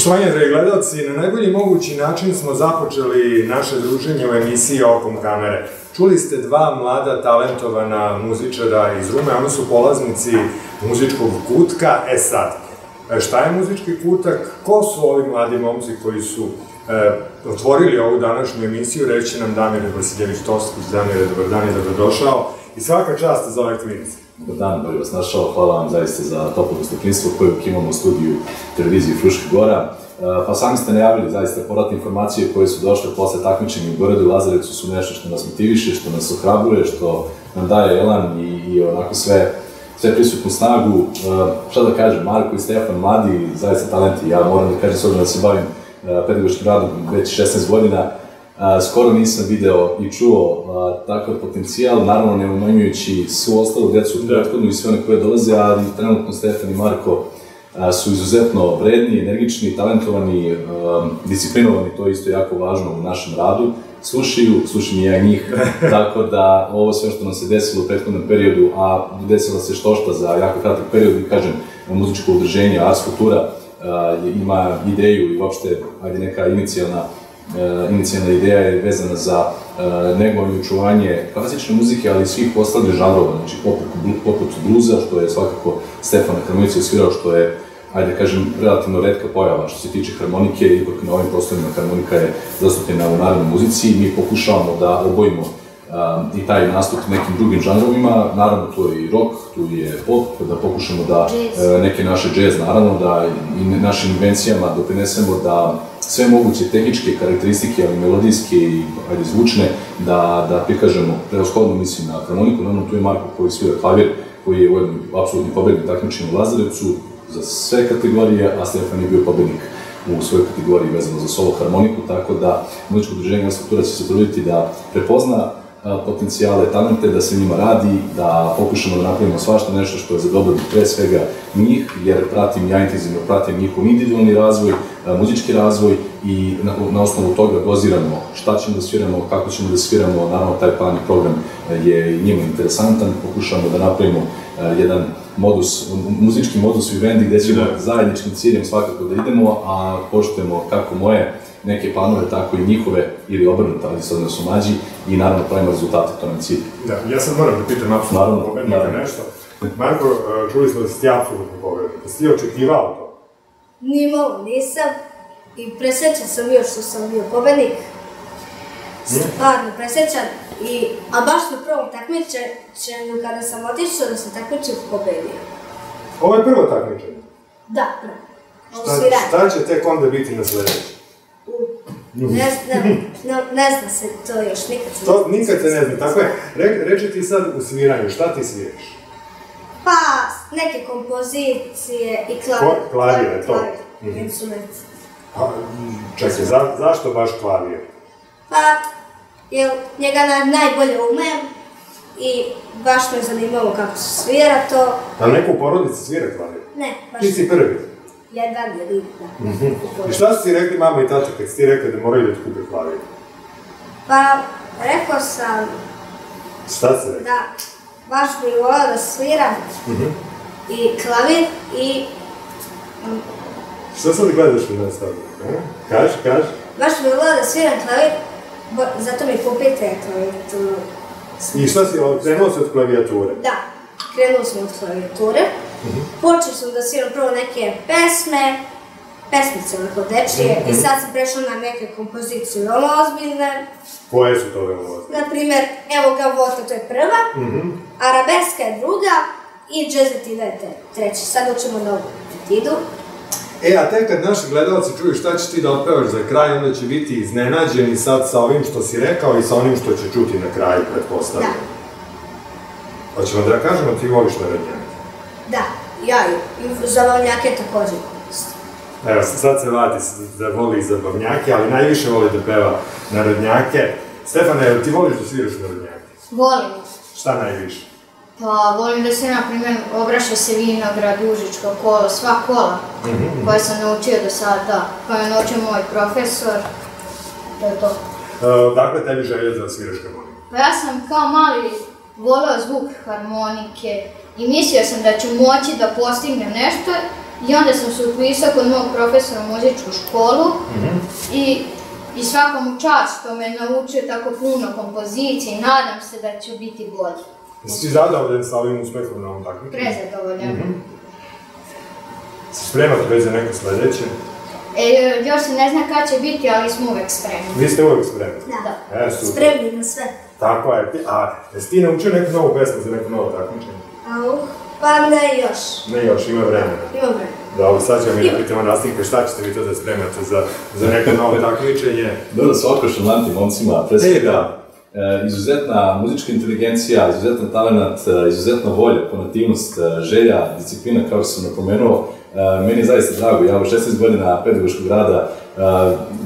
Poštovanje, dragi gledalci, na najbolji mogući način smo započeli naše druženje u emisiji Okom kamere. Čuli ste dva mlada, talentovana muzičara iz Rume, oni su polaznici muzičkog kutka. E sad, šta je muzički kutak? Ko su ovi mladi momci koji su e, otvorili ovu današnju emisiju? Reći nam Damir Vasiljević Toskić. Damir, dobar dan i dobrodošao. I svaka čast za ovaj klinic. Dobar dan, bolje vas našao. Hvala vam zaista za toplo gostoprinstvo koje imamo u studiju televizije Fruška Gora. E, pa sami ste najavili zaista povratne informacije koje su došle posle takmičenja u Goredu i Lazarecu su nešto što nas motiviše, što nas ohrabruje, što nam daje elan i, i onako sve, sve prisutnu snagu. Uh, šta da kažem, Marko i Stefan, mladi, zaista talenti, ja moram da kažem s da se bavim uh, pedagoškim radom već 16 godina, a, skoro nisam video i čuo a, takav potencijal, naravno ne umanjujući svu ostalu decu u da. prethodnu i sve one koje dolaze, ali trenutno Stefan i Marko a, su izuzetno vredni, energični, talentovani, a, disciplinovani, to je isto jako važno u našem radu. Slušaju, slušam i ja njih, tako da ovo sve što nam se desilo u prethodnom periodu, a desilo se što šta za jako kratak period, i kažem, muzičko udrženje Ars Kultura, ima ideju i uopšte, ajde neka inicijalna inicijalna ideja je vezana za e, negovanje i očuvanje klasične muzike, ali i svih ostalih žanrova, znači poput, bluza, što je svakako Stefan Harmonici osvirao, što je ajde da kažem, relativno redka pojava. Što se tiče harmonike, ipak na ovim prostorima harmonika je zastupljena u narodnoj muzici i mi pokušavamo da obojimo um, i taj nastup nekim drugim žanrovima, naravno tu je i rock, tu je pop, da pokušamo da uh, neke naše jazz, naravno, da i našim invencijama doprinesemo da sve moguće tehničke karakteristike, ali melodijske i ajde, zvučne, da, da prikažemo. Prevashodno mislim na harmoniku, naravno tu je Marko koji svira klavir, koji je ujedno apsolutni pobednik takmičenja u Lazarevcu za sve kategorije, a Stefan je bio pobednik u svojoj kategoriji vezano za solo harmoniku, tako da muzičko udruženje Struktura će se truditi da prepozna potencijale, talente, da se njima radi, da pokušamo da napravimo svašta nešto što je za dobrobit pre svega njih, jer pratim, ja intenzivno pratim njihov individualni razvoj, muzički razvoj i na, na osnovu toga doziramo šta ćemo da sviramo, kako ćemo da sviramo, naravno taj plan i program je njima interesantan, pokušamo da napravimo jedan modus, muzički modus vivendi gde ćemo da. zajedničkim ciljem svakako da idemo, a poštujemo kako moje neke planove, tako i njihove, ili obrnuto, ali sad da su mlađi, i naravno pravimo rezultate, to nam cilj. Da, ja sad moram da pitam apsolutno pobednika nešto. Marko, e, čuli smo da si ti apsolutno pobednik. Da si ti očekivao to? Nimalo, nisam. I presećan sam još što sam bio pobednik. Stvarno presećan. I, a baš na prvom takmičenju, kada sam otišao da se takmičim, pobedio. Ovo je prvo takmičenje? Da, prvo. Šta, šta će tek onda biti na sledeći? Ne znam, ne zna se to još, nikad se to, Nikad se ne zna, tako je. Re, reči ti sad u sviranju, šta ti sviraš? Pa, neke kompozicije i klavir. Klavir, to? Klavir, mm instrument. Pa, čekaj, za, zašto baš klavir? Pa, jer njega na, najbolje umem i baš me zanimalo kako se svira to. A neko u porodici svira klavir? Ne, baš. Ti si prvi? Jedan ili da. Mm -hmm. I šta su ti rekli mama i tata kad si ti rekli da moraju da kupe klavir? Pa, rekao sam... Šta se rekao? Da, baš bi volao da sviram mm -hmm. i klavir i... Um, šta sad gledaš u nas tada? Kaži, kaži. Baš bi volao da sviram klavir, bo, zato mi kupite klavijatur. I šta si, krenuo si od klavijature? Da, krenuo sam od klavijature. -hmm. Počeo sam da sviram prvo neke pesme, pesmice onako dečije, mm -hmm. i sad sam prešla na neke kompozicije veoma ozbiljne. Koje su to veoma ozbiljne? Naprimer, evo ga Vota, to je prva, mm -hmm. Arabeska je druga, i Džezetina je treća. Sad učemo novu petidu. E, a tek kad naši gledalci čuju šta ćeš ti da otpevaš za kraj, onda će biti iznenađeni sad sa ovim što si rekao i sa onim što će čuti na kraju, pretpostavljam. Da. Hoćemo da kažemo ti voliš narodnjaka? Da, ja i zabavnjake takođe Evo, sad se vati da voli zabavnjake, ali najviše voli da peva narodnjake. Stefane, ti voliš da sviraš narodnjake? Volim. Šta najviše? Pa, volim da se, na primjer, obraša se vinograd, užičko kola, sva kola mm -hmm. koje sam naučio do sada, koje je naučio moj profesor, to je to. Uh, dakle, tebi želja da sviraš harmoniku? Pa ja sam kao mali voleo zvuk harmonike, i mislio sam da ću moći da postignem nešto I onda sam se upisao kod mog profesora u muzičku školu i, i svakom čast što me naučio tako puno kompozicije i nadam se da ću biti bolji. Jesi ti zadovoljan sa ovim uspehom na ovom takmičenju? Prezadovoljan. Se spremate već za neko sledeće? E, još se ne zna kad će biti, ali smo uvek spremni. Vi ste uvek spremni? Da. E, super. Spremni na sve. Tako je. A, jesi ti naučio neku novu pesmu za neko novo takmičenje? Au, pa ne još. Ne još, ima vremena. Ima vremena. Dobro, sad ćemo mi da pitamo nastavnika šta ćete vi to da spremate za, za neko novo takmičenje. Dobro, svako šalanti momcima, pre E, da. e, izuzetna muzička inteligencija, izuzetan talent, e, izuzetna volja, ponativnost, e, želja, disciplina, kao što sam napomenuo. E, meni je zaista drago, ja u 16 godina pedagoškog rada e,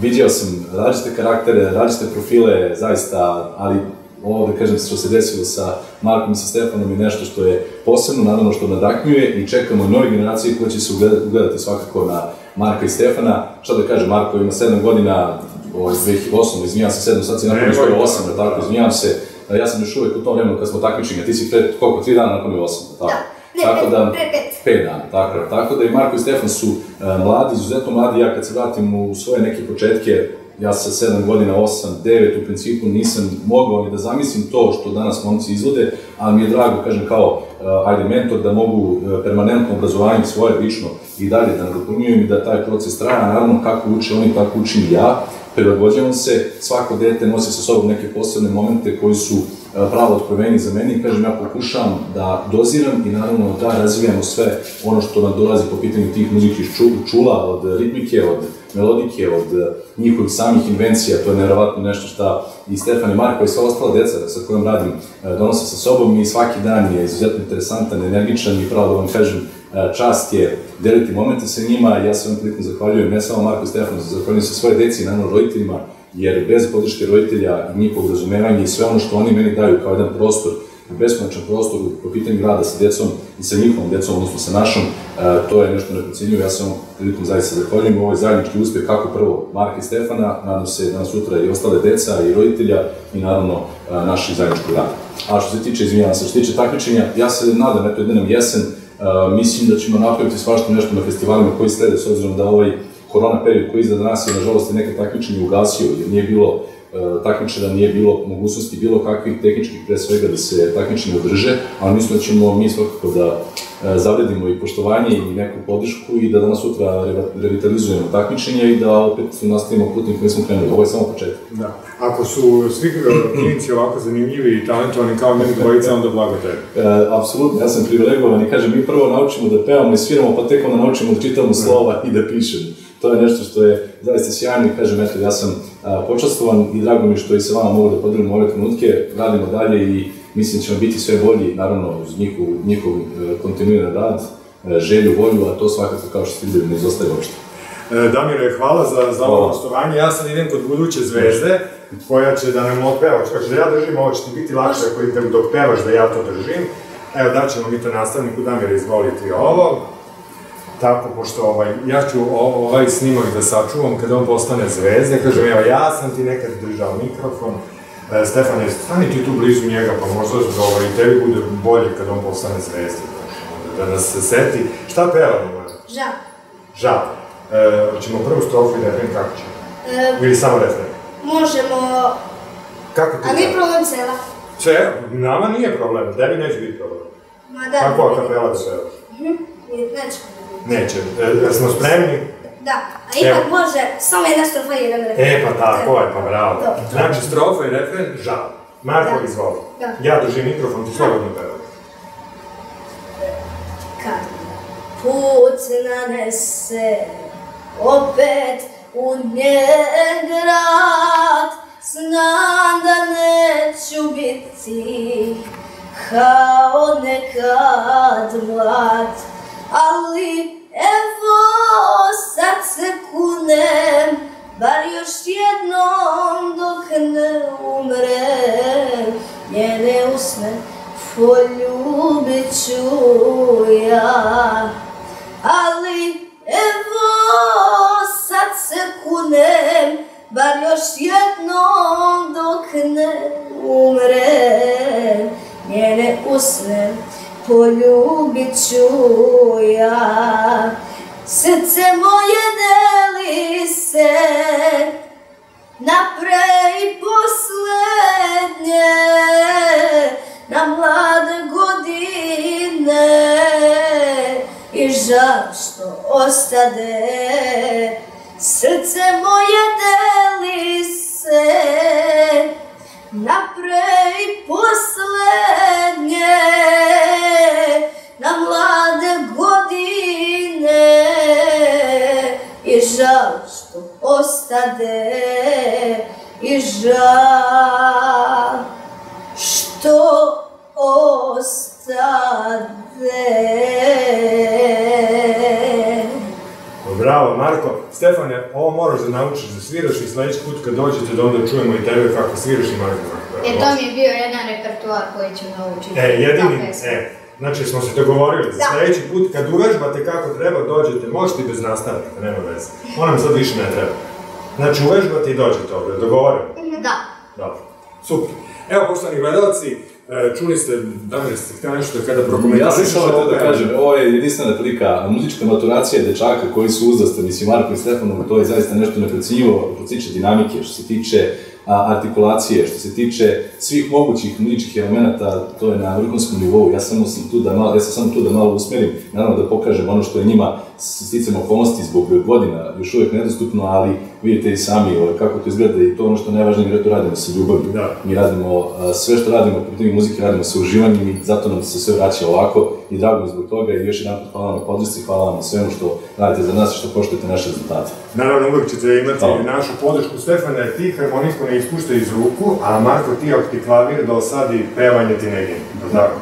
viđao sam različite karaktere, različite profile, zaista, ali ovo da kažem što se desilo sa Markom i sa Stefanom je nešto što je posebno, naravno što nadahnjuje i čekamo i nove generacije koje će se ugledati, ugledati svakako na Marka i Stefana. Šta da kažem, Marko ima 7 godina, ovo je 2008, izvinjam se, 7, sad si nakon Ne, što je nemoj. 8, da tako, izvinjam se. A Ja sam još uvek u tom vremenu kad smo takmičili, a ti si pre, koliko, 3 dana nakon je 8, da tako? Ne, tako da, pre pet. Pet dana, tako. Tako da i Marko i Stefan su e, mladi, izuzetno mladi. Ja kad se vratim u svoje neke početke, ja sa 7 godina, 8, 9 u principu nisam mogao ni da zamislim to što danas momci izvode, ali mi je drago, kažem, kao e, ajde mentor da mogu e, permanentno obrazovanje svoje lično i dalje da nadopunjujem i da taj proces traje, a naravno kako uče oni, tako učim ja. Prilagođavam se, svako dete nosi sa sobom neke posebne momente koji su e, pravo otkroveni za meni kažem ja pokušavam da doziram i naravno da razvijamo sve ono što nam dolazi po pitanju tih muzičkih ču- čula, od ritmike, od melodike, od njihovih samih invencija, to je nevjerovatno nešto što i Stefan i Marko i sva ostala deca sa kojom radim e, donose sa sobom i svaki dan je izuzetno interesantan, energičan i pravo da vam kažem e, čast je deliti momente sa njima, ja se vam prilikom zahvaljujem ne samo Marko i Stefanu, zahvaljujem se svoje deci i naravno roditeljima, jer bez podrške roditelja i njihovog razumevanja i sve ono što oni meni daju kao jedan prostor, beskonačan prostor po pitanju rada sa djecom i sa njihovom djecom, odnosno sa našom, e, to je nešto neprocenjivo. Ja sam prilikom zaista zahvaljujem ovo je zajednički uspeh kako prvo Marka i Stefana, nadam se danas sutra i ostale deca i roditelja i naravno e, naših zajedničkog rada. A što se tiče, izvinjavam se, što se tiče takmičenja, ja se nadam, eto, ide nam jesen, Uh, mislim da ćemo napraviti svašta nešto na festivalima koji slede, s obzirom da ovaj korona period koji je iza nas je, nažalost, i neke takmičenje ugasio, jer nije bilo uh, takmičenja, nije bilo mogućnosti bilo kakvih tehničkih, pre svega, da se takmičenje održe, ali mislim da ćemo mi svakako da uh, zavredimo i poštovanje i neku podršku i da danas sutra revitalizujemo takmičenje i da opet nastavimo putem kojim smo krenuli. Ovo je samo početak. Da. Ako su svi e, klinci ovako zanimljivi i talentovani kao meni dvojica, onda blago tebi. E, apsolutno, ja sam privilegovan i kažem, mi prvo naučimo da pevamo i sviramo, pa tek onda naučimo da čitamo slova i da pišemo. To je nešto što je zaista sjajno i kažem, eto, ja sam a, počastovan i drago mi što i sa vama mogu da podelim ove trenutke, radimo dalje i mislim da ćemo biti sve bolji, naravno, uz njihov, njihov e, kontinuiran rad, e, želju, volju, a to svakako, kao što ste videli, ne izostaje uopšte. E, Damire, hvala za, za ovo gostovanje. Ja sad idem kod buduće zvezde, koja će da nam otpeva. Hoće da ja držim, ovo će ti biti lakše ako idem dok pevaš da ja to držim. Evo, daćemo mi to nastavniku, Damire, izvoliti ovo. Tako, pošto ovaj, ja ću ovaj snimak da sačuvam kada on postane zvezda. Kažem, evo, ja sam ti nekad držao mikrofon. E, Stefane, stani ti tu blizu njega, pa možda da ovaj, tebi bude bolje kad on postane zvezda. Onda da nas se seti. Šta pevamo? Žal. Žal. E, hoćemo prvu strofu i refren, kako ćemo? E, Ili samo refren? možemo... Kako ti A nije problem cela. Sve, nama nije problem, tebi neće biti problem. Ma da. Kako akapela da pevaš? Mhm, Neće problem. Neće. E, smo spremni? Da, a ipak Evo. može samo jedna strofa i jedan refren. E, pa tako je, pa bravo. Dobro. Znači, strofa i refren, žal. Marko, Da. izvoli. Da. Ja držim mikrofon, ti slobodno pevaj. Kad put nanese opet u njen grad, znam da neću biti kao nekad mlad, ali evo sad se kunem, bar još jednom dok ne umrem, njene usne poljubit ću ostade srce moje deli se napre i poslednje na mlade godine i žal što ostade i žal što ostade. Bravo, Marko. Stefane, ovo moraš da naučiš da sviraš i sledeći put kad dođete da onda čujemo i tebe kako sviraš i Marko. E, to mi je bio jedan repertoar koji ću naučiti. E, jedini, e, znači smo se dogovorili, Da. sledeći put kad uvežbate kako treba, dođete, možete i bez nastavnika, nema veze. On nam sad više ne treba. Znači, uvežbate i dođete ovde, dogovoreno. Da. Dobro, super. Evo, poštovani gledalci, čuli ste, Damir, ste htjeli nešto da kada Ja sam samo da evo. kažem, ovo je jedinstvena prilika, muzička maturacija dečaka koji su uzrasta, mislim, Marko i Stefano, to je zaista nešto neprecenjivo, što se tiče dinamike, što se tiče a, artikulacije, što se tiče svih mogućih muzičkih elemenata, to je na vrhunskom nivou. Ja samo sam tu da malo, ja sam samo tu da malo usmerim, naravno da pokažem ono što je njima sticam okolnosti zbog godina još uvijek nedostupno, ali vidite i sami ovaj, kako to izgleda i to ono što je najvažnije, mi to radimo sa ljubavlju. Da. Mi radimo, a, sve što radimo po pitanju muzike radimo sa uživanjem i zato nam se sve vraća ovako i drago mi zbog toga i još jedan put hvala vam na podršci, hvala vam na svemu što radite za nas i što poštujete naše rezultate. Naravno, uvek ćete imati Hvala. našu podršku. Stefane, ti harmoniku ne ispuštaj iz ruku, a Marko, ti ako ti klavir dosadi, pevanje ti ne gine. Je li tako?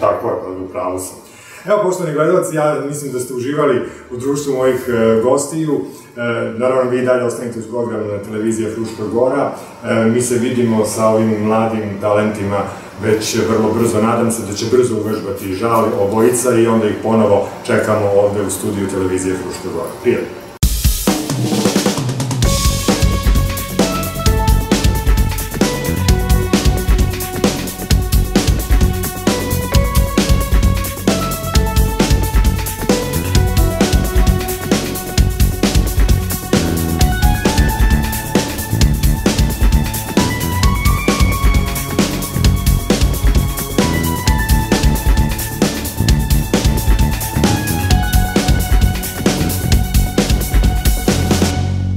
Tako je, pa u pravu sam. Evo, poštovani gledalci, ja mislim da ste uživali u društvu mojih e, gostiju. E, naravno, vi dalje ostanite uz program na televizije Fruška Gora. E, mi se vidimo sa ovim mladim talentima već vrlo brzo. Nadam se da će brzo uvežbati žal obojica i onda ih ponovo čekamo ovde u studiju televizije Fruška Gora. Prijatno.